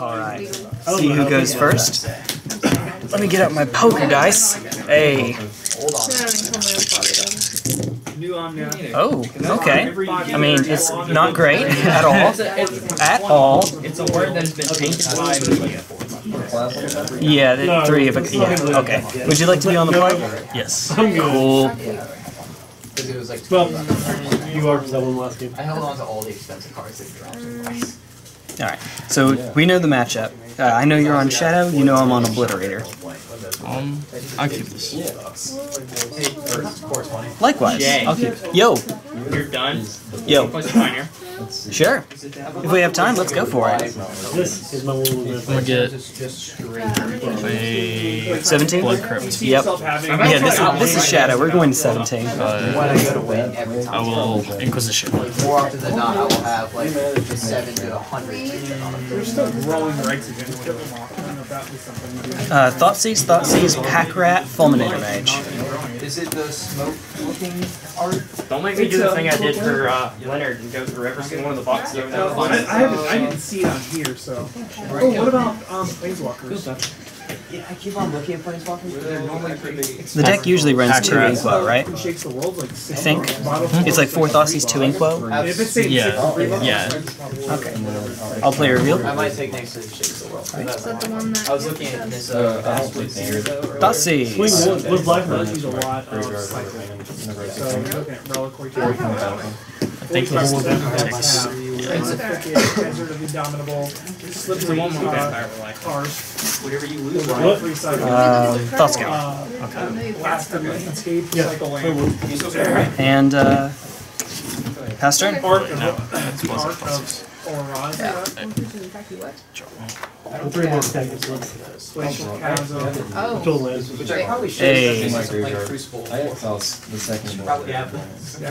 Alright. See who goes first? Let me get out my poker dice. Hey. Oh, okay. I mean, it's not great at all. At all. It's a word that's been tainted by Yeah, the three of it. Yeah, okay. Would you like to be on the play? Yes. Cool. Because it was like. Well, you are that one last game. I held on to all the expensive cards that dropped. Alright, so we know the matchup. Uh, I know you're on Shadow, you know I'm on Obliterator. Um, I'll keep this. Likewise. Jay. I'll keep. Yo, You're done. yo. Place a pioneer. Sure. If we have time, let's go for it. This is my one I'm gonna get a 17? blood crypt. Yep. Yeah, this is, this is Shadow. We're going to 17. Uh, I go to win every I time. will Inquisition. More often than not, I will have like seven to hundred. There's still growing rights against them. That was something to do. Uh, Thoughtseize, Thoughtseize, Pack Rat, Fulminator Mage. Is it the smoke looking art? Don't make me do the thing I did for uh, Leonard and go through every single one of the boxes over there. I, I I didn't see it on here, so. Oh, what about um, Planeswalkers? Yeah, I keep on looking at planeswalkers, but they're normally pretty. The deck usually runs two Pack Rat. Right? Who shakes the world like I think. Bottle It's like four Thoughtseize, two Inquo. If it's saying Yeah, six or bucks, yeah. Okay. I'll play reveal. I might take next to Shakes the World. Is that the one that? I was looking at this uh, last week's here though. or- Swing Thoughtseize. one with black I man. use a lot of cycling. So you're looking at Reliquary. I think this takes. Desert of Indomitable. Slippery One uh, vampire for life. cars. Whatever you lose, Right, What? Free cycle. Uh, Thoughtscout. Uh, Last of Landscape, Cycle Land. And, uh, pass turn? Arc of, No, the Arc of Oran. The three more tactics. Glacial Chasm. Oh. Total which I probably should Hey. have just like Crucible. I saw the second one. Probably. Yeah,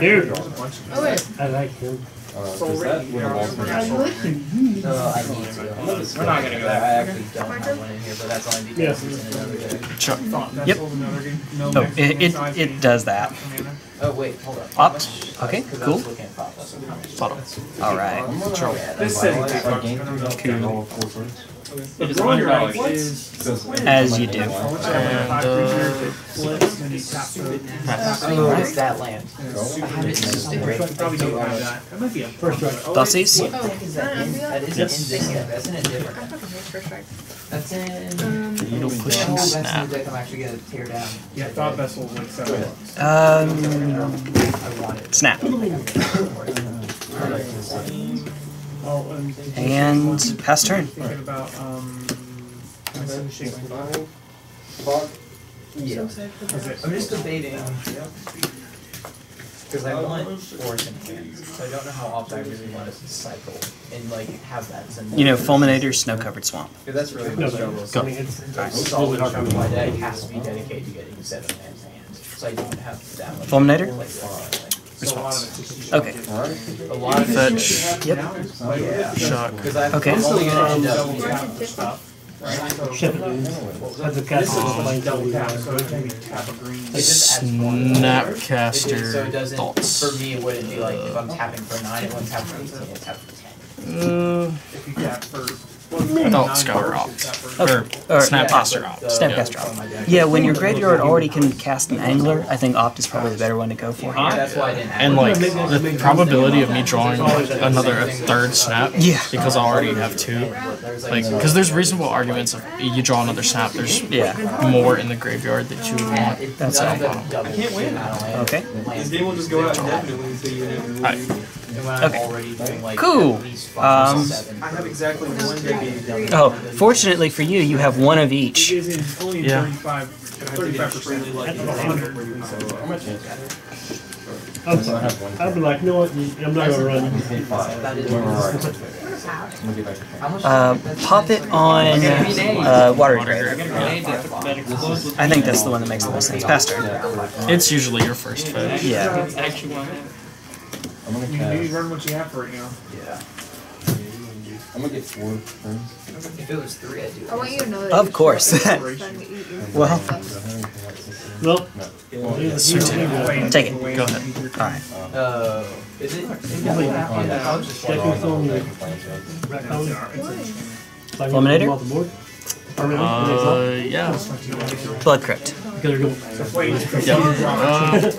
Dude. there's a bunch of Oh wait. I like him. Uh, Soul is that Ring, one of yeah. Walter's- I like him. Uh, I need to. We're not gonna go I actually don't have one in here, but that's only because it's in another deck. Chuck. Thought Yep. Vessel's another game. No Oh, it, it, it does that. Oh wait, hold up. Opt. Okay, cool. was looking at Thought Vessel. Bottom. Alright. This setting takes Our game I don't three know. got roll of four swords. The It is drawing $100. right is Goes- As you do. I want you to have And, uh, creatures, it flips, and you tap the. Oh, it's that land. I have it in somewhere. You probably don't have that. That might be a First strike. Oh, Thoughtseize? That isn't in, feel that isn't in Yes. that's in different. thought it was first strike. That's in. Um, Needle pushing snap. deck I'm actually gonna tear down. Yeah, Thought Vessel's like seven. Um, I want it. snap. Oh, and. And pass turn. Thinking about, um. I said shake my bottle. Yeah. Is it? I'm just debating. Because I want force in hands, so I don't know how often I really want to cycle and like have that as. You know, Fulminator, Snow Covered Swamp. Yeah, that's really No, good. no, I mean, it's, it's really Solid hard chunk to of my do. deck has to be dedicated to getting seven lands in hand, so I don't have that much. Fulminator? Like, So a lot of it just- you Okay. should Alright. A lot of it. Fetch. Yep. Yeah. Shock. Okay. I'm only gonna end up. double tap? So- it, dude. That's a This castle. is like Like double tap, double so it can be tap a green. It just adds one. It just- so Snapcaster doesn't, thoughts. for me, it wouldn't be like if I'm tapping for nine, it wouldn't tap for eighteen, it tap for ten. Uh, If you tap for. Thought Scour Nine opt. tap for- Or Or- Snapcaster Yeah, opt. Snapcaster yeah, opt. on my deck. Yeah, when your graveyard already can cast an Angler, I think Opt is probably the better one to go for here. That's why I didn't. add And like the probability of me drawing another a third snap, Yeah. because I already have two. Like, because there's reasonable arguments if you draw another snap, there's Yeah. more in the graveyard that you would want. That's none all. of it doubles the amount of land- Okay. land This game will just go out indefinitely until you. Alright. And I'm Okay. already doing like Cool. at least five or Um, I have exactly one day. Oh, fortunately for you, you have one of each. It is in, only in Yeah. thirty-five, thirty-five percent. lucky. That's a hundred. How much is that? I'm So I sorry. have one. I'd be like, no, I'm not gonna run. Uh, pop it on uh, Water Grave. I think that's the one that makes the most sense. Pass turn. It's usually your first fetch. Yeah. Actually, one. I'm gonna You can maybe cast. run what you have for it now. Yeah. I'm gonna get four turns. If it was three, I'd do. it. I want you to know that. Of you course. should spend your- your- Well. Well, Well, he's- Suit he's- it. Take it. Go ahead. Alright. Uh, is it? Yeah, I was just Checking wondering. phone. I can find it. Rat colony. Like, Fulminator? come off the board? Or no. Uh, yeah. Blood Crypt. Because they're going- Yeah. Uh,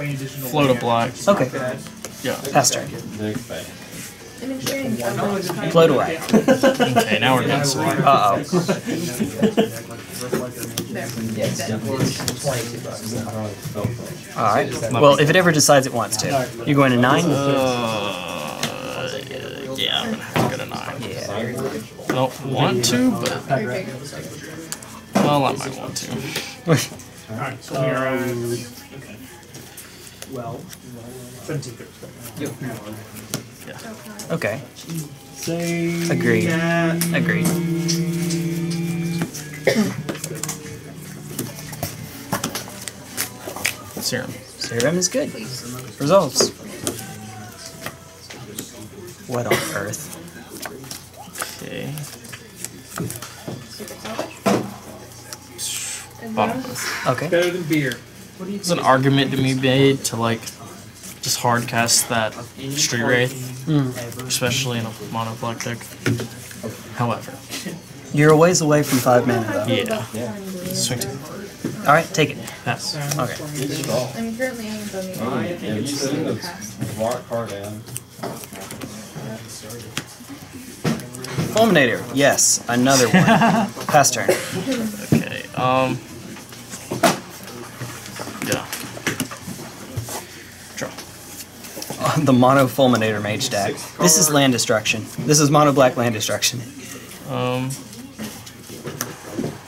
float a black. Okay, Yeah. pass turn. Next back. I'm ensuring you Float away. Okay, now we're getting some. Uh oh. Yes, it's twenty-two bucks. Alright. Well, if it ever decides it wants to. You're going to 9? Uh, yeah, I'm gonna have to go to nine. Yeah. I don't want to, but well, I might want to. Alright, so we are at. Well, seventeen Okay. Say. Agreed. Agreed. Serum. Serum is good. Results. What on earth? Okay. And Bottom. Okay. Better than beer. There's an argument to be made to like just hard cast that Street Wraith, Hmm. especially in a mono black deck. However, You're a ways away from 5 mana though. yeah. Swing to Alright, take it. pass. Okay. I'm currently hanging on the. Oh, yeah, you send the rock card down. Fulminator. Yes, another one. Pass turn. Okay. Um. Yeah. Draw. the mono Fulminator mage deck. This is land destruction. This is mono black land destruction. Um.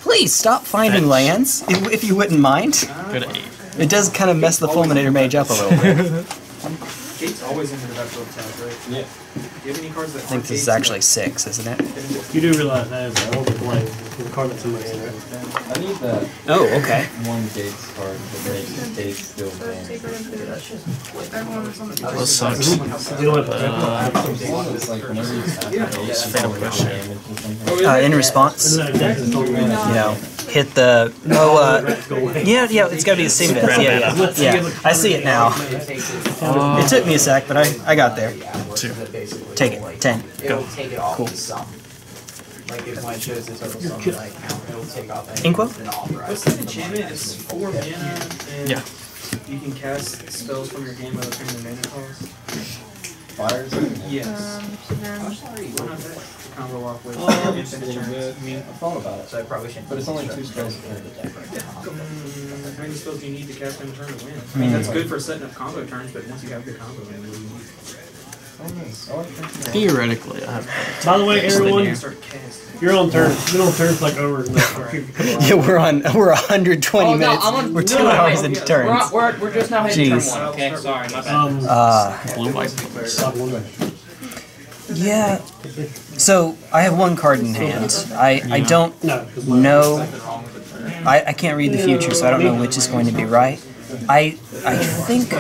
Please stop finding Fetch. lands, if, if you wouldn't mind. Go to eight. It does kind of mess the Fulminator mage up a little bit. Gate's always in the deductible tab, right? Yeah. Do you have any cards that I think this is actually six, isn't it? You do realize that is an overplay with the card that's in my? I need that Oh, okay. one Gates card that makes Gates still First game. secret of the Everyone that's on the. That sucks. You don't have to. Uh, It's like whenever you tap Gates, Fade it's up like push it. damage or something. Uh, in response, And then that deck is totally you know, hit the. Oh, uh, Rats go away. yeah, yeah, it's gotta be the same bit. Yeah, yeah, yeah. I see it now. It took me a sec, but I, I got there. two. Take it. Ten. It'll take it off Cool. The. Like if when it shows the total sum, like it'll take off any Inquo? and authorize. What's the enchantment? It's four mana and Yeah. you can cast spells from your game without turning the mana cost. Fires? Yes. Um, so then. Why not that? Combo off with Um, infinite turns. I mean, I thought about it, So I probably shouldn't. but it's only two spells a turn. mm, how many spells do you need to cast in a turn to win? I mean, that's good for setting up combo turns, but once you have the combo, then what do you need? Theoretically, I have. By the way, everyone, you're on turn. You're on turns like over the next part. Yeah, we're on. We're 120 Oh, no, minutes. On- we're two no, hours wait, into We're, turns. on- we're, we're just now hitting turn Jeez. one. Okay, sorry, my bad. Um, Uh, Blue white. stop one yeah. So I have one card in hand. I I don't No, 'cause my- know. I, I can't read the future, so I don't know which is going to be right. I I think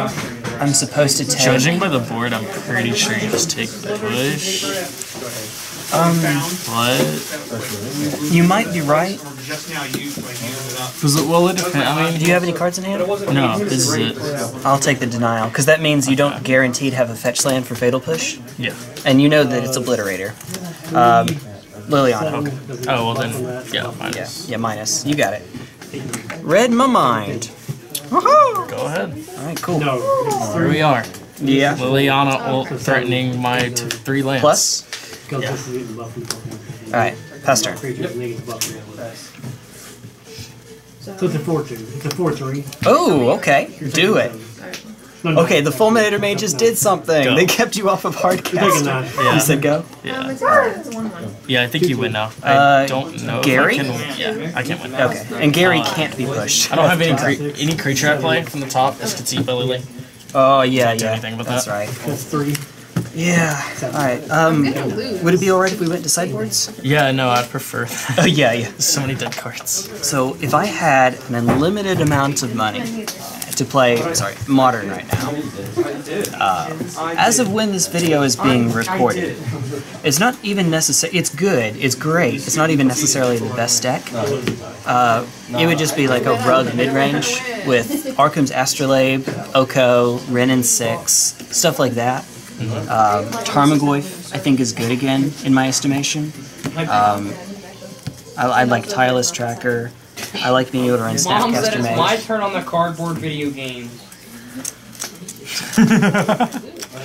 I'm supposed to take. Judging by the board, I'm pretty sure you just take the push. Um, But you might be right. Just now you, like, used it up. does it? Well, it depends. I mean, Do you have any cards in hand? no. This is it. I'll take the denial because that means you don't guaranteed have a fetch land for Fatal Push, Yeah. and you know that it's Obliterator. Um, Liliana. Oh well then. Yeah. Yeah, yeah, minus. You got it. Read my mind. Woohoo! Go ahead. All right, cool. No, it's Here we are. Yeah. Liliana ult threatening my t- three lands. Plus. Yeah. this is the buff and buff. All right, pass turn. Creatures. So it's a four two. It's a four three. Oh, okay. Do it. No, no. Okay, the Fulminator Mages did something. Go. They kept you off of hard You're cast. Yeah. You said go. Um, Yeah. it's a, it's a one one. Yeah. I think you win now. I Uh, don't know. Gary? I can, yeah. I can't win. Now. Okay, and Gary can't be pushed. I don't have any cre- any creature I play from the top. As conceit by Lily. Oh yeah, yeah. anything about That's that. right. That's three. Yeah. All right. Um, I'm gonna lose. would it be alright if we went to sideboards? Yeah. No, I'd prefer. Oh yeah, yeah. so many dead cards. So if I had an unlimited amount of money to play, sorry, modern right now, uh, as of when this video is being recorded, it's not even necessary. It's good. It's great. It's not even necessarily the best deck. Uh, it would just be like a rug mid-range with Arcum's Astrolabe, Oko, Wrenn and Six, stuff like that. Um, Tarmogoyf, I think, is good again in my estimation. Um, I, I like Tireless Tracker. I like being able to run Mom said Snapcaster it's my turn on the cardboard video games. I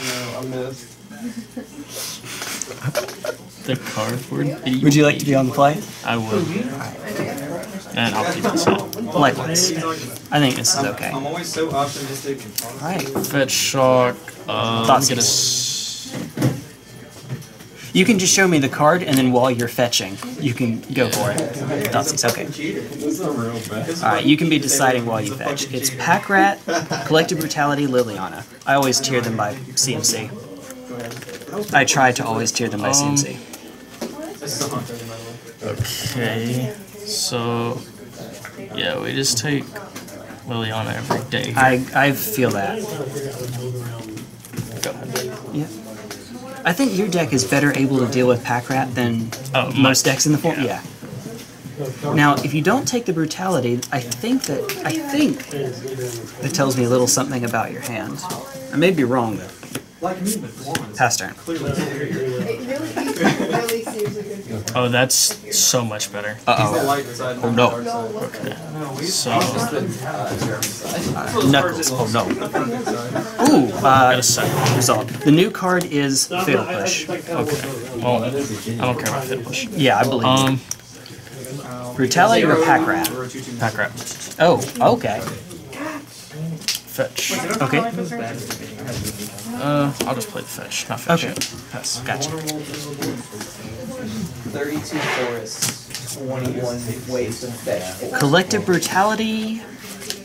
know, I missed. The cardboard video. Would you like to be on the play? I would. And I'll keep this up. Likewise. I think this is okay. I'm always so optimistic and positive. Alright. Fetch shock. Uh, let me get a. Thoughtseize. s- You can just show me the card, and then while you're fetching, you can go for it. Okay. This is a real bad. Alright, you can be deciding while you fetch. It's Pack Rat, Collective Brutality, Liliana. I always tier them by CMC. I try to always tier them by Um, CMC. This is a hunter, by the way. Okay. So. Yeah, we just take Liliana every day. here. I, I feel that. Go ahead. Yeah. I think your deck is better able to deal with Pack Rat than Oh, most decks in the form. yeah. Yeah. Now, if you don't take the brutality, I think that I think that tells me a little something about your hand. I may be wrong though. Like me, but blonde. Pass turn. Clearly really is really seriously. Oh, that's so much better. Uh oh. Oh no. No, Okay. No, we So. Knuckles. Oh no. Ooh. Uh, a result. The new card is Fatal Push. Okay. Well, I don't care about fit push. Yeah, I believe. Um, brutality or Pack Rat? Or a two, two. pack rat. Oh. Okay. Fetch. Okay. Uh, I'll just play the fetch, not fetch Okay. yet. Pass. Gotcha. 32 forests, 21 ways of fetch. Collective brutality.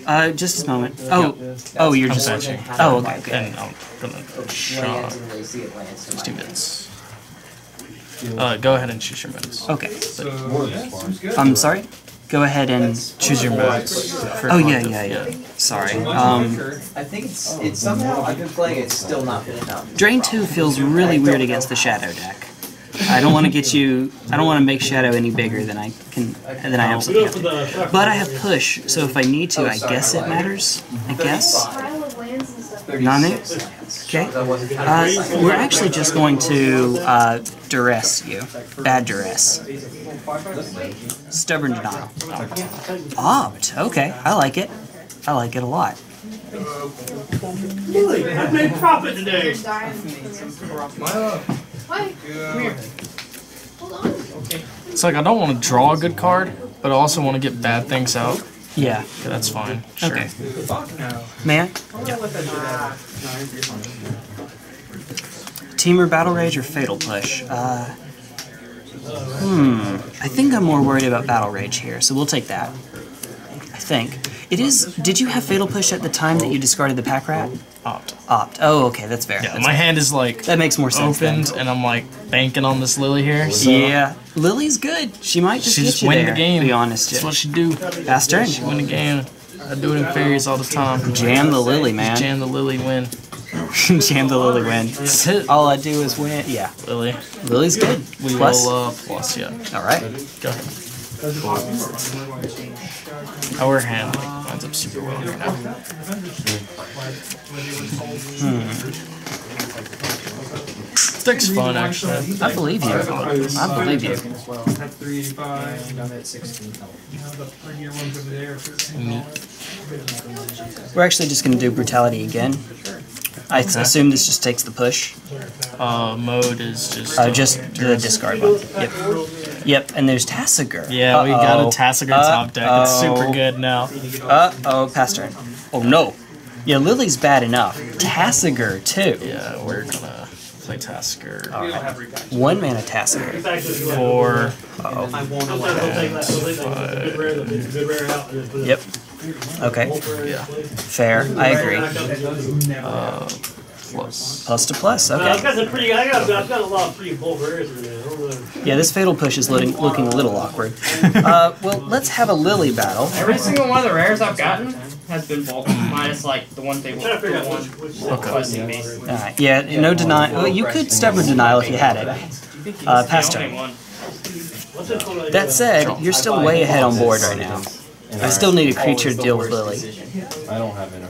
Uh, just a moment. Oh. Oh, you're just. fetching. Oh, okay. Okay. And I'm gonna shot Lands see it lands. these two bits. Uh, go ahead and choose your modes. Okay. More than spawn. I'm sorry. Go ahead and Choose your modes. for Oh yeah, yeah, yeah. Sorry. Um, I think it's it's somehow I've been playing it still not been enough. Drain two feels really weird against the Shadow deck. I don't want to get you. I don't want to make Shadow any bigger than I can. Than I absolutely have to. But I have push, so if I need to, I guess it matters. I guess. Pile of lands and stuff. Nanu. Okay. Uh, we're actually just going to uh, duress you. Bad duress. Stubborn denial. Opt. Okay, I like it. I like it a lot. Really? I made profit today. Dying from this. Hi. Come here. Hold on. It's like I don't want to draw a good card, but I also want to get bad things out. Yeah. That's fine. Sure. Okay. May I? I don't know what that shit is. No, you're you're fine. Temur Battle Rage or Fatal Push? Uh, hmm. I think I'm more worried about Battle Rage here, so we'll take that. I think. It is. Did you have Fatal Push at the time that you discarded the Pack Rat? Opt. Opt. Oh, okay, that's fair. Yeah, That's my fair. hand is like That makes more sense. then. opened, and I'm like banking on this Lily here. So Yeah, Lily's good. She might just She get just you win there. the game. To be honest, That's yeah. what she do. Pass turn. She win the game. I do it in fairies all the time. Jam the Lily, man. Jam, Jam the Lily win. Jam the Lily win. That's it. All I do is win. Yeah, Lily. Lily's good. We Plus, will uh, plus yeah. all right. Go ahead. Our hand like lines up super well right now. This deck's fun actually. I believe you. I believe you. As well. I have 385. And I'm at 16. The prettier ones over there. We're actually just going to do brutality again. I Okay. assume this just takes the push. Uh, mode is just Uh, just the discard one. Yep. Yep. And there's Tasigur. Yeah, we got a Uh-oh. Tasigur top deck. It's super good now. Uh oh, pass turn. Oh no. Yeah, Lily's bad enough. Tasigur too. Yeah, we're gonna play Tasker One mana Tasigur. for Uh I won't Sometimes allow they'll take that. that, they'll take that, it's a good rare, it's a good rare out. and then put oh. it- Yep. Okay. yeah Fair. I agree. uh, plus. Plus to plus. Uh, I've Okay. got some pretty, I got, I've got a lot of pretty bold rares in there. I don't know. Yeah, this fatal push is looking, looking a little awkward. Uh, well, let's have a Lily battle. Every single one of the rares I've gotten has been bulk, minus like the one they I'm trying the one which, which. Okay. requesting base. Alright. Yeah. No denial. Well, you could stubborn denial if you had it. Uh, pass The only turn. one. What's this one I That said, you're still way ahead on board right now. I still need a creature to deal with Lily. I don't have an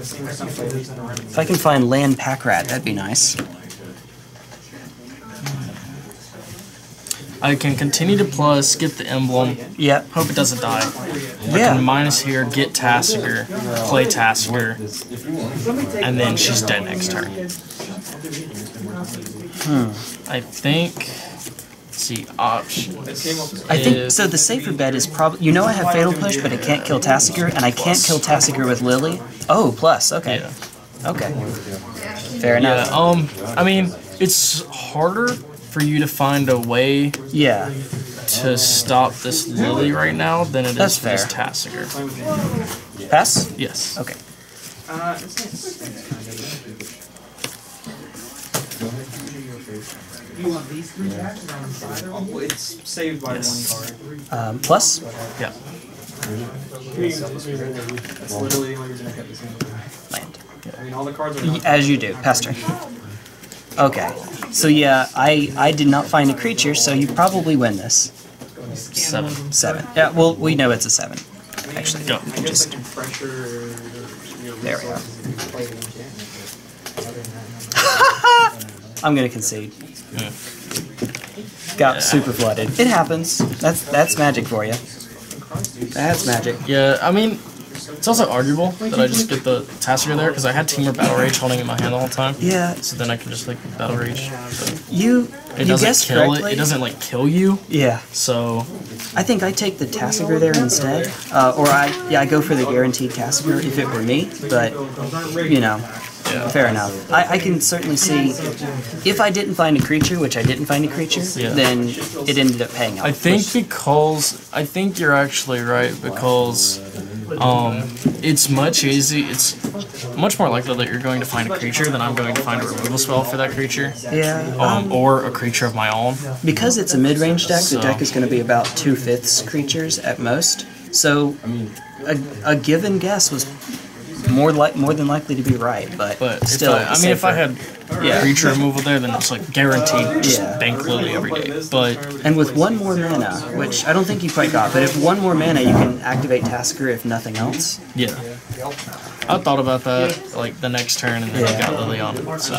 If I can find land pack rat, that'd be nice. I can continue to plus, get the emblem, Yeah. hope it doesn't die. I Yeah. can minus here, get Tasigur, play Tasigur, If you want. and then she's dead next turn. Hmm. I think. Let's see options. I think so. The safer bet is probably you know I have fatal push, but it can't kill Tasigur, and I can't kill Tasigur with Lily. Oh, plus. Okay. Yeah. Okay. Fair enough. Yeah. enough. Um. I mean, it's harder for you to find a way Yeah. to stop this Lily right now than it is That's for this fair. Tasigur. Pass. Yes. Okay. Uh, it's, it's, it's kind of. Oh, it's saved by Yes. one card. Um, plus. Yeah. That's literally the only reason I kept this in. Land. I mean, all the cards are. Y- Not As you do. Pass turn. Okay. So yeah, I I did not find a creature, so you probably win this. Seven. Seven. Yeah. Well, we know it's a seven. Actually. Go. I guess I can pressure. There we go. resources and play the enchantment, but other than that, I'm gonna concede. Got super flooded. It happens. That's that's magic for you. That's magic. Yeah. I mean, it's also arguable that I just get the Tasigur there because I had Temur Battle Rage holding in my hand the whole time. Yeah. So then I can just like Battle Rage. So You it you doesn't guessed kill correctly. it. It doesn't like kill you. Yeah. So I think I take the Tasigur there instead, uh, or I yeah I go for the guaranteed Tasigur if it were me. But you know, yeah. fair enough. I, I can certainly see if I didn't find a creature, which I didn't find a creature, Yeah. then it ended up paying off. I think because I think you're actually right because um it's much easy it's much more likely that you're going to find a creature than I'm going to find a removal spell for that creature. yeah. Um, or a creature of my own. Because it's a mid-range deck, So- the deck is going to be about two fifths creatures at most. So a, a given guess was more like more than likely to be right, but, But still. I, I mean, if I had Yeah. creature removal there, then it's like guaranteed just Yeah. bank Lily every day. But and with one more mana, which I don't think you quite got, but if one more mana, you can activate Tasker if nothing else. yeah, I thought about that like the next turn, and then I got Lily on it. So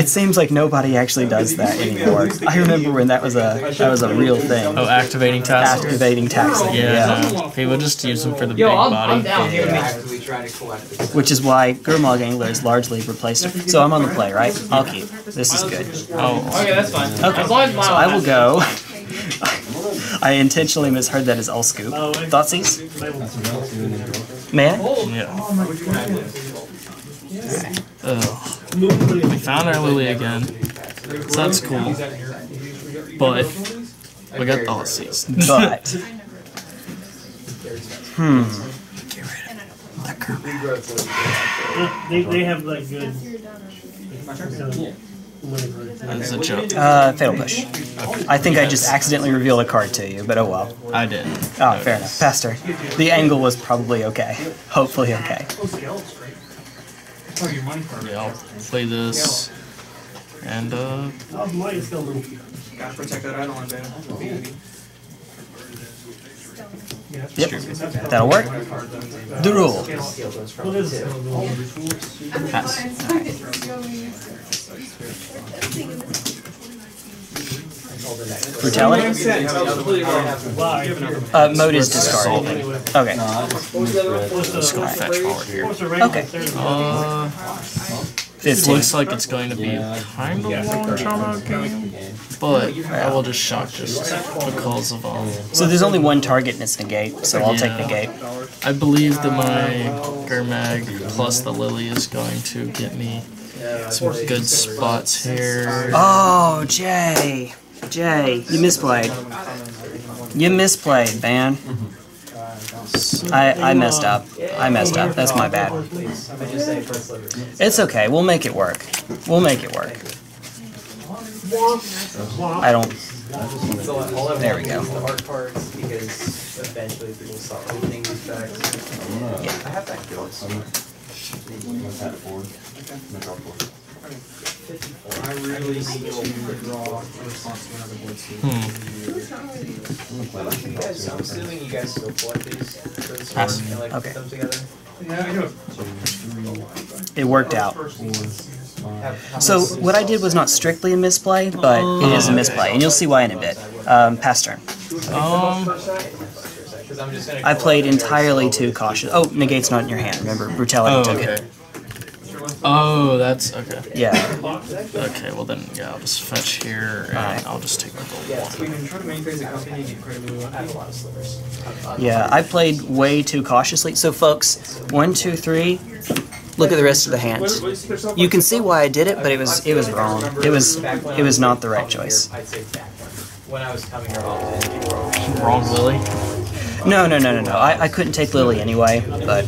It seems like nobody actually does that anymore. I remember when that was a that was a real thing. oh, activating task. Activating Tasker. Yeah, no, people just use them for the big I'm, body. I'm down. Yeah. Actively trying to collect this. Which is why Gurmag Angler is largely replaced. So I'm on the play, right? I'll keep. This is good. Oh, Okay, that's fine. Okay, As long as so mine I will go. I intentionally misheard that as all scoop. Thoughtseize? Man? yeah. Ugh. We found our Lily again, so that's cool. But we got the Aussies. But. Hmm. Get rid of that girl. They, they have like good. That's a joke. Uh, Fatal Push. I think I just accidentally revealed a card to you, but oh well. I didn't. Oh, fair enough. Pastor. The angle was probably okay. Hopefully okay. Yeah, I'll play this. And, uh, Oh, mine still little. Gotta protect that Eidolon, baby. Yep. That'll work. The rule. What is pass. Brutality? Uh, mode is discard. Okay. Just gonna fetch forward here. What's the range? Okay. Uh, it 15. looks like it's going to be kind of a long drawn out game, but I will just shock just because of um. So there's only one target and it's negate, so I'll take Yeah. negate. I believe that my Gurmag plus the Lily is going to get me some good spots here. Oh, Jay. Jay, you misplayed. You misplayed, man. I, I messed up. I messed up. That's my bad. It's okay. We'll make it work. We'll make it work. I don't. There we go. The hard parts because eventually people start opening these packs. I have that guild. I really need to draw a response to another board suit. Hmm. You guys, I'm assuming you guys still collect these for Pass. and like Okay. put them together. Yeah, I do. It worked out. So what I did was not strictly a misplay, but it is a misplay, and you'll see why in a bit. Um, pass turn. Um, I'm just gonna I go played entirely too cautious. Oh, negate's not in your hand. Remember, brutality oh, took okay. it. Oh, that's okay. Yeah. Okay, well then, yeah, I'll just fetch here, and Alright. I'll just take my gold Yeah, one. so we to main the company and get incredibly I have a lot of slivers. Yeah, I played way too cautiously. So, folks, one, two, three. Look at the rest of the hands. You can see why I did it, but it was it was wrong. It was it was not the right choice. I'd say back when I was coming here often, people were always Wrong, Lily? No, no, no, no, no. I, I couldn't take Lily anyway, but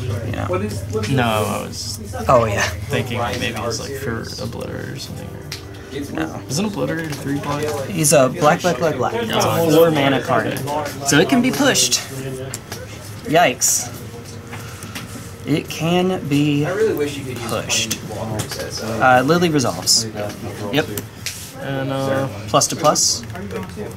you know. No, I was Oh yeah. thinking maybe it's like for Obliterator or something. or- No. Isn't Obliterator three black? He's a black, black, black, black. It's a four mana card, so it can be pushed. Yikes! It can be. I really wish you could use Pushed. funny walkers as uh, Lily resolves. Yep. And, uh, Plus to plus.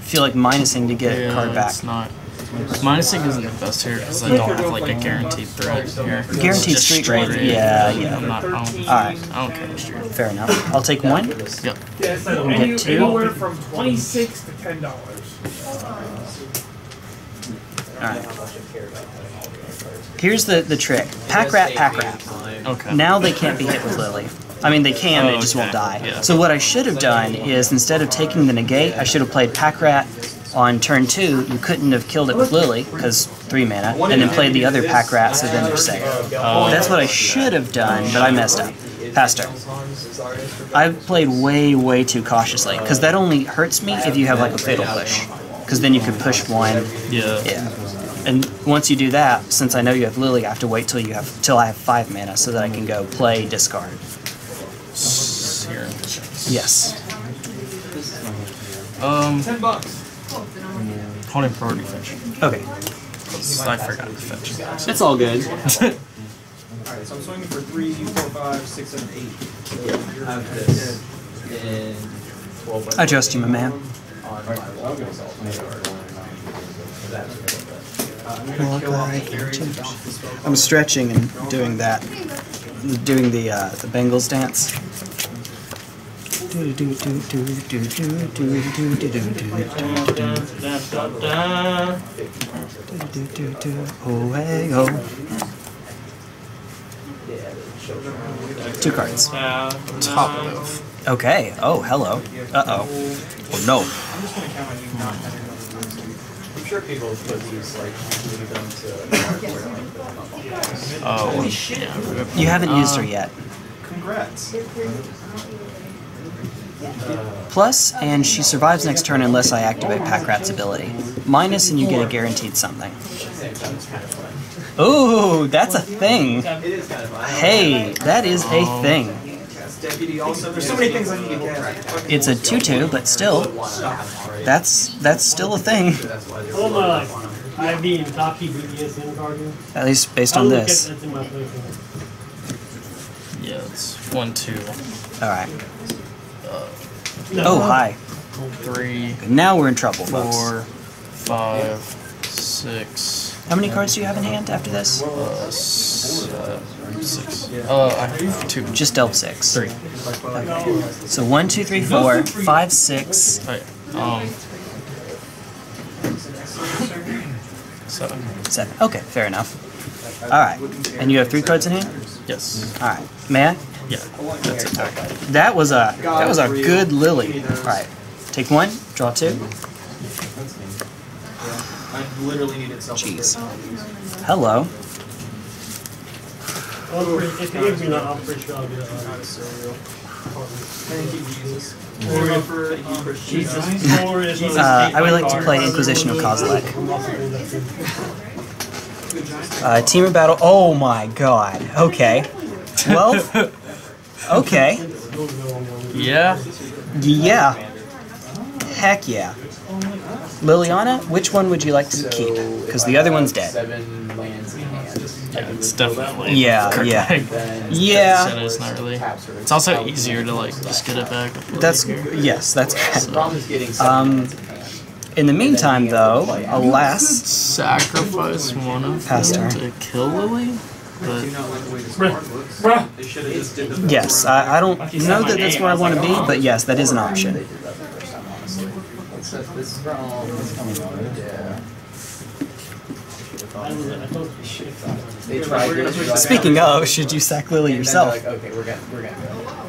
Feel like minusing to get a yeah, card back. it's not. Minusing isn't the best here because I don't have like a guaranteed threat here. It's Guaranteed just street straight rate? rate. Yeah, yeah. I'm not, I don't, Alright. I don't care about street rate. Fair enough. I'll take one. Yep. Get two. Anywhere from twenty-six to ten dollars. Alright. Here's the, the trick. Pack rat, pack rat. Okay. Now they can't be hit with Lily. I mean, they can, they Oh, just won't die. Yeah. So what I should have done is instead of taking the negate, I should have played pack rat on turn two. You couldn't have killed it with Lily because three mana, and then played the other pack rat, so then they're safe. Oh, That's what I should have done, but I messed up. Passed turn. I played way, way too cautiously because that only hurts me if you have like a fatal push, because then you could push one. Yeah. Yeah. And once you do that, since I know you have Lily, I have to wait till you have till I have five mana so that I can go play discard. Here. Yes. Um, Ten bucks. Holding priority fetch. Okay. I forgot to fetch. It's all good. Alright, so I'm swinging for three, four, five, six, seven, eight. So you're I have this in twelve. I trust you, my man. On my wall. Uh, I'm gonna kill off the area and bounce the spell. I'm stretching and doing that, doing the uh, the Bengals dance. Hey. Two cards. Top move. Okay. Oh, hello. Uh oh. Oh no. I'm just gonna count on you not having enough. I'm sure people put these like leave them to. Oh, yeah. You haven't used her yet. Congrats. Plus, and she survives next turn unless I activate Packrat's ability. Minus, and you get a guaranteed something. Ooh, that's a thing. It is kind of fun. Hey, that is a thing. Yes, deputy also. There's so many things I need to get. It's a 2-2, but still, that's that's still a thing. All my life, I've been Taki BDSM card. At least based on this. that's in my playthrough. Yeah, it's one, two, All right. No, Oh, hi. three, Now we're in trouble, folks. four, five, six, How many cards do you have in hand after this? uh, six. Uh, I have two. Just dealt six. Three. Okay. So one, two, three, four, five, six. Right. Um. Seven. Seven. Okay, fair enough. All right. And you have three cards in hand. Yes. All right. May I? Yeah. That's it. That was a that was a good lily. All right. Take one. Draw two. I literally needed self Jeez. Hello. I'm If you give me that, I'm pretty sure I'll get it. Not a cereal. Thank you, Jesus. Or Or if- for Jesus. Or if Uh, I would like to play Inquisition of Kozilek. Uh, Temur battle. Oh my god. Okay. Well. Okay. Yeah. Yeah. Heck yeah. Liliana, which one would you like to keep? Because the other one's dead. Seven lands in hand. Yeah. It's definitely. Yeah, Kirk yeah. Knight. Yeah. Shadows not really. It's also easier to like just get it back. before That's you go. yes. That's The problem is getting seven Um, in the meantime, though, alas, sacrifice one of Pass them turn. to kill Lily. Do But you not like the way this card looks? They should have just did the. yes, I, I don't know that that's where I want to be, but yes, that is an option. They that the first time, honestly. says this. Yeah. They tried. Speaking of, should you sack Lily and then they're yourself? Okay, we're gonna we're gonna go.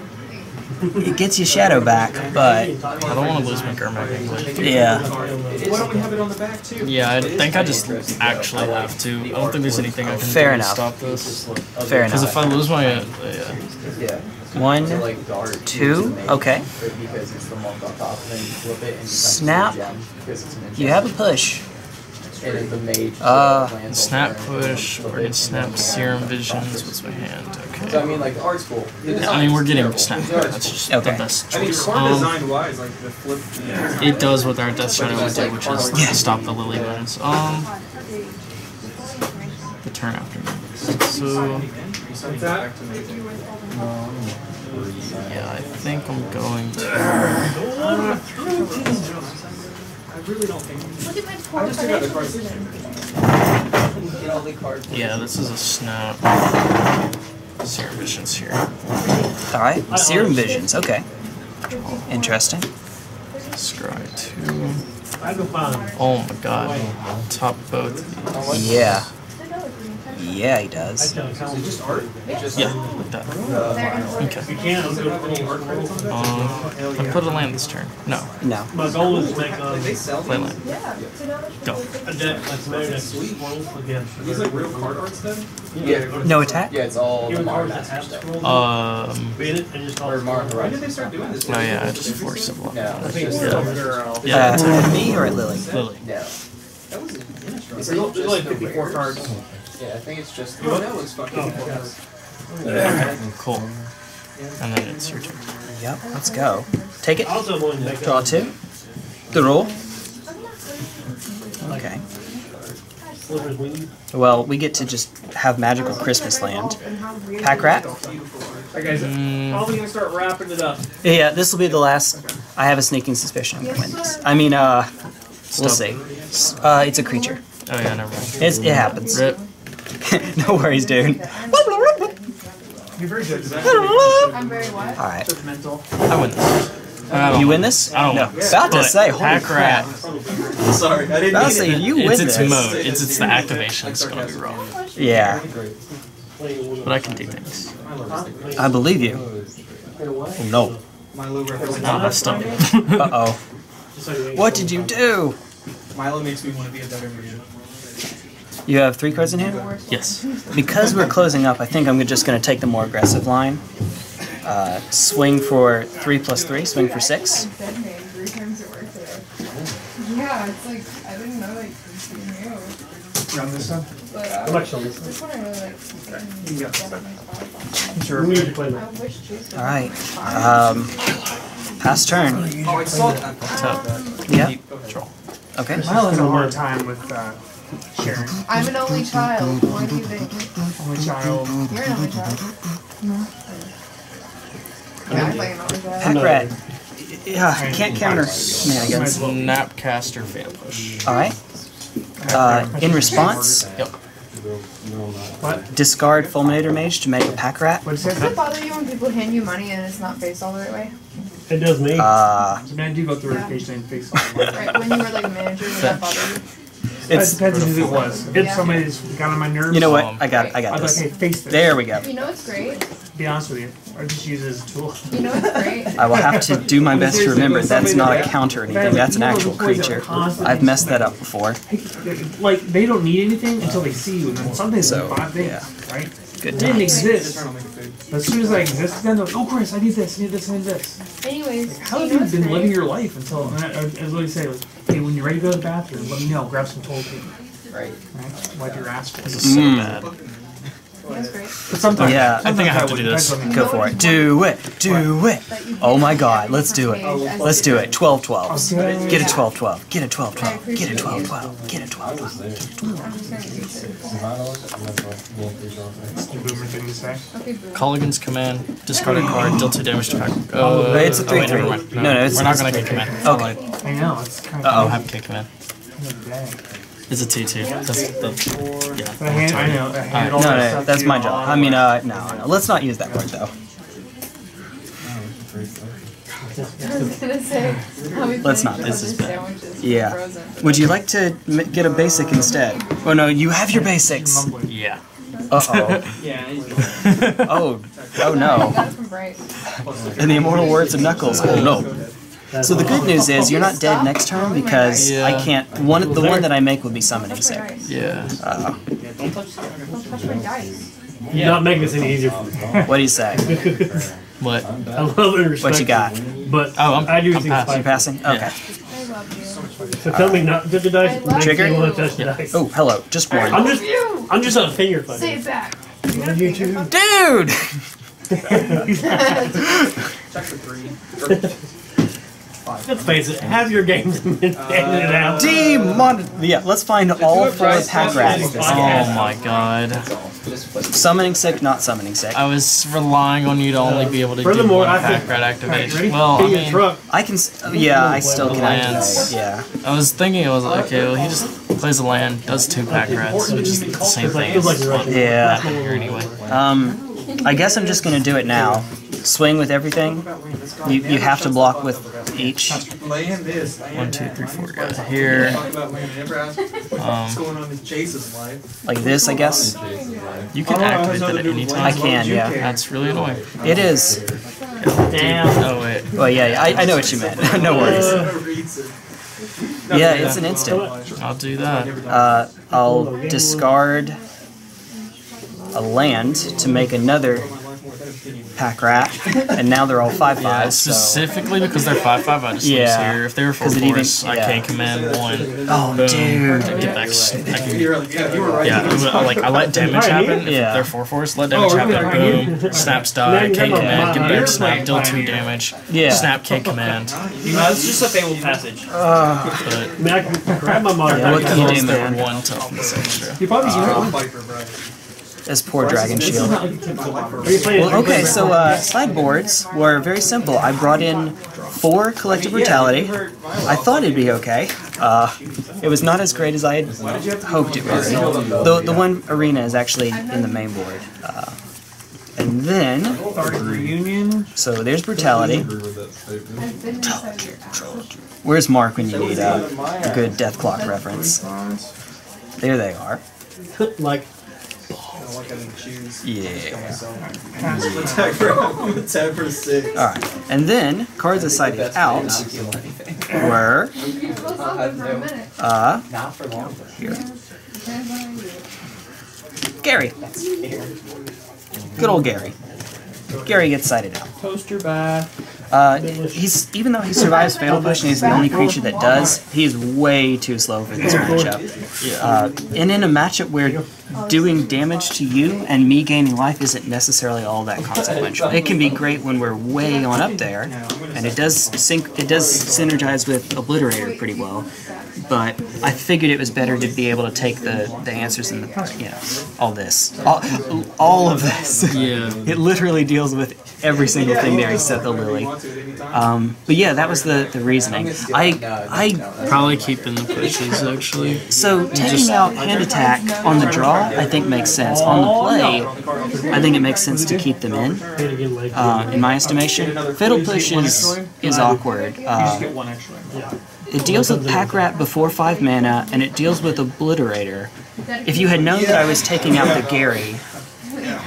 It gets you Shadow back, but I don't want to lose my Gurmag anyway. yeah. Why don't we have it on the back too? Yeah, I think I just actually have to. I don't think there's anything I can Fair do to enough. stop this. Fair enough. Because enough. if I lose my, uh, yeah. Yeah. One, like two, is the main, okay. Because it's the top, and then you flip it and you Snap. Gem because it's an You have a push. And then the mage. Uh, Snap push, flip or it, get snap serum visions. What's my hand? So I mean, like the art's cool. The I mean, we're getting snap. The art's That's just Okay. the best I mean, choice. Um, design wise, like the flip. it does what our Death Shadow would do, which is Yeah. stop the Lily Bones. Um, the turn after next. So, yeah, I think I'm going to. I really don't think. Look at my poor I just took out the financial cards. decision. Get all the cards. Yeah, this is a snap. Serum visions here. Alright. Serum Visions, okay. Interesting. Scry two. I go find. Oh my god. Top both. Yeah. Yeah, he does. Just art. Yeah, like that. Okay. You can. I'm good. Um, I put a land this turn. No, No. My goal is to make um, play land. Go. a deck that's made of sweet rolls again. These like real card arts then? Yeah. No attack? Yeah, it's all the Even Mar cards that Master have stuff. scrolls. Um, Beat it and just call Or it Mar When did they start doing this? oh yeah, I just forced it. Yeah. it's think just it's uh, over. Yeah, Uh, it's at me or at Lily? Lily. Yeah. That was interesting. It's There's just like the 54 rares. cards. Yeah, I think it's just. Oh, that was fucking. Cool. And then it's your turn. Yep, let's go. Take it. Also, willing to Draw two. The roll. Okay. Well, we get to just have magical Christmas land. Pack rat? Mm, probably gonna start wrapping it up. Yeah, this will be the last. I have a sneaking suspicion I'm gonna win this. I mean, uh, we'll Stop. see. Uh, it's a creature. oh yeah, never mind. It's, it happens. Rip. no worries, dude. You're very good. I'm very what? Alright. Mental. I win this. I don't You win win. this? I don't no. win. About to say, holy Pack crap. rat. Sorry, I didn't About to mean say, it. you win It's its this. mode. It's it's the activation. It's gonna be wrong. Yeah, But I can do things. I believe you. Oh, no. Milo represents. Oh, I stuck. Uh oh. What did you do? Milo makes me want to be a better man. You have three cards in hand? yes. Because we're closing up, I think I'm just going to take the more aggressive line. Uh, swing for three plus three, swing for six. Dead man three times at work today. Yeah, it's like, I didn't know like this was new. Around this time? But How much on this? this one I really like. You got Yeah, this. my Spotify. Sure. We need to play I that. wish Chase would- Alright. Um, pass turn. Oh, I saw that. Tap. Yeah. Draw. Okay. Milo has a hard time with uh, sharing. I'm an only child. What do you think? Only child. You're an only child. Yeah, I'm like an only child. Pack rat. Yeah, can't counter shenanigans. Snapcaster fan push. Alright. Uh, in response, Yep. What? discard Fulminator Mage to make a pack rat. Does it bother you when people hand you money and it's not faced all the right way? It does me. Uh, Man, I do go through it occasionally and fix all of mine. Right, when you were like a manager, did that bother you? It depends on who it was. If Yeah. somebody's got on my nerves, you know what? Um, I got, it. I got I'd be like, hey, face this. There we go. You know it's great. Be honest with you. Or just use it as a tool. You know it's great. I will have to do my best to remember that's not a counter or anything. That's an actual creature. I've messed that up before. like they don't need anything until they see you, and then sometimes So, in five days, yeah. right? Good It didn't exist. As soon as I exist, then they're like, oh, Chris, I need this, I need this, I need this. Anyways, How have you been great. living your life until? And I, I, I literally say, like, hey, when you're ready to go to the bathroom, let me know. Grab some toilet paper. Right. Right? Wipe your ass for This it. is so Mm. bad. That's great. But sometimes, Yeah, I think I have to do this. Depends on me. Go for it. Do it. Do it. Oh my god, let's do it. Let's do it. 12 12s. Okay. Get a 12 12. Get a 12 12. Get a 12 12. Get a 12 12. I'm just gonna use it. The boomer thing to say. Kolaghan's command, discard a card, deal two damage to pack. Uh, It's a oh, 3-3. No, no, it's- We're not gonna a get command. Okay. I know, it's kind I of don't have kick command. Bad. It's a 2 2. That's the. Yeah. But I, hand, I know, I handed all No, no, that's my job. I mean, uh, no, no. Let's not use that word though. I was gonna say. I'll be Let's not, this is Frozen bad. Yeah. Frozen. Would you like to m- get a basic instead? Oh no, you have your basics. Yeah. Uh oh. Yeah. Oh. Oh no. got it from Bryce. In the immortal words of Knuckles. Oh no. So the good news is you're not dead next turn because Yeah. I can't. One the one that I make would be summoning Touch my sick. dice. Yeah. Uh, Don't touch my dice. You're not making this any easier for me. what do you say? What? I love and respect What you got? But Oh, I'm- I do I'm things passing. You passing? Okay. I love you. So tell me not to touch the dice. Trigger? You want to touch the dice. Oh, hello. Just one. I'm one. just, I'm just a finger Say fighter. it back. You two. Dude. Check for three. Let's face it. Have your games and then it out. Demon. Yeah. Let's find all four pack rats this Oh my god. Summoning sick, not summoning sick. I was relying on you to only be able to do one I pack think- rat activation. ready? Well, I mean. I can. s- Yeah, I still can Lands. activate. Yeah. I was thinking it was like, okay, well he just plays a land, does two pack rats, which is the same thing as you're one rushing. Yeah. anyway. Um, I guess I'm just gonna do it now. Swing with everything. You you have to block with each. One, two, three, four guys here. Talk about land in Nebraska. What's Um, going on in Chase's life? Like this, I guess. you can activate that at any time. I can, yeah. That's really annoying. It is. Damn. Oh wait. Well, yeah, yeah, I, I know what you meant. no worries. Yeah, it's an instant. I'll do that. Uh, I'll discard a land to make another pack rat, and now they're all five Yeah, fives. So. specifically because they're five five. I just Yeah. lose here. If they were four 'Cause it even- fours, I can't command one. Oh, Boom. dude. I get back. s- I can, yeah, you were right. yeah, it was, like I let damage happen. If Yeah. they're four fours, let damage happen. Boom. Snaps die. Can't command. Get back. Snap. Deal two damage. Yeah. Snap. Can't command. Uh, it's just a fabled passage. But I mean, I can grab my modern Yeah, what dice. can you do, they're man? one toughness extra. You probably I'll fight for Bryce. This poor dragon shield. Are you playing? Well, okay, so uh, sideboards were very simple. I brought in four collective brutality. I thought it'd be okay. Uh, it was not as great as I had hoped it was. The the one arena is actually in the main board. Uh, and then, so there's brutality. I've been inside your house. Where's Mark when you need a good death clock reference? There they are. Like, I don't like having to choose. Yeah. Attack for attack for six. All right, and then cards I sided out were Close open for a minute. uh Not for long. here. Depends on how you do it. Gary. Good old Gary. Gary gets sided out. Poster bad. Uh, he's even though he survives Fatal Push and he's the only creature that does, he is way too slow for this matchup. Uh, and in a matchup where doing damage to you and me gaining life isn't necessarily all that consequential. It can be great when we're way on up there, and it does sync. It does synergize with Obliterator pretty well. But I figured it was better to be able to take the, the answers in the you know all this all, all of this. Yeah. It literally deals with every single thing there except the lily. Um, but yeah, that was the, the reasoning. I I Probably keeping the pushes actually. so taking out hand attack on the draw I think makes sense. On the play, I think it makes sense to keep them in. hit again like. Uh, in my estimation, Fatal Push is is awkward. Uh, Get one extra. it deals with Pack Rat before five mana, and it deals with Obliterator. If you had known that I was taking out the Gary,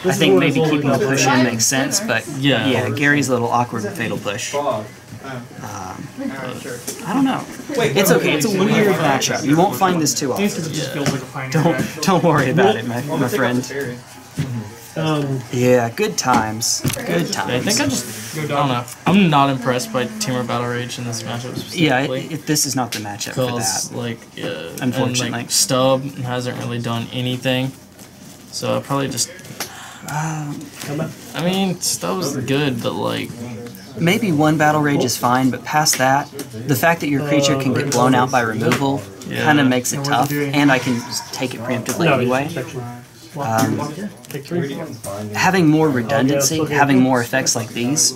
I think maybe keeping the push in makes sense. But Yeah. yeah, Gary's a little awkward with Fatal Push. Fog. Alright. I don't know. It's okay. It's a weird matchup. You won't find this too often. It just feels like a fine Don't don't worry about it, my, my friend. Um, Yeah, good times. Good times. I think I just. I don't know. I'm not impressed by Temur Battle Rage in this matchup Yeah, it, it, this is not the matchup for Because that. like yeah, Unfortunately. and, like, Stub hasn't really done anything, so I probably just. Come. I mean, that was good, but like, Maybe one battle rage is fine, but past that, the fact that your creature can get blown out by removal Yeah. kind of makes it tough, and I can just take it preemptively anyway. Um, having more redundancy, having more effects like these,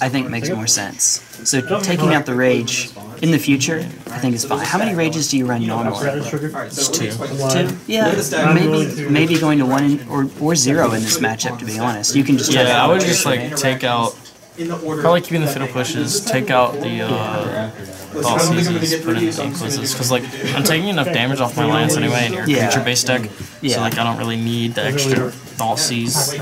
I think makes more sense. So taking out the rage in the future, I think is fine. How many rages do you run normally? Radish sugar. Alright, so two. Two? Yeah, maybe maybe going to one in, or or zero in this matchup. To be honest, you can just yeah, I would just like take out in the order. Probably keeping the Fatal Pushes, take out the uh, After that. Listen, thought I don't think I'm gonna seasons, put in these, so I'm just gonna inquisites, do because like I'm taking enough damage off my lance anyway in your Yeah. creature based deck, Yeah. so like I don't really need the extra Thoughtseize.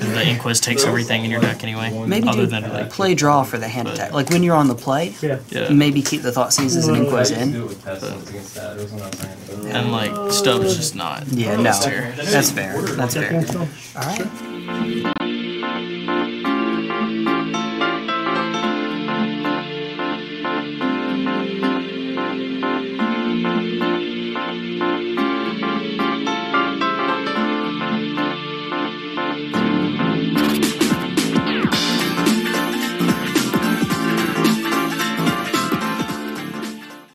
The inquis takes everything in your deck anyway, Maybe other do than like play draw for the hand attack. Like when you're on the play, Yeah. yeah, maybe keep the Thoughtseizes and I inquis in. do it with pestilence against that. It was when I was playing. and like stuff is just not. Yeah, no, that's fair. That's fair. All right.